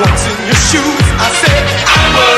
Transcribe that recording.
what's in your shoes? I said, I was.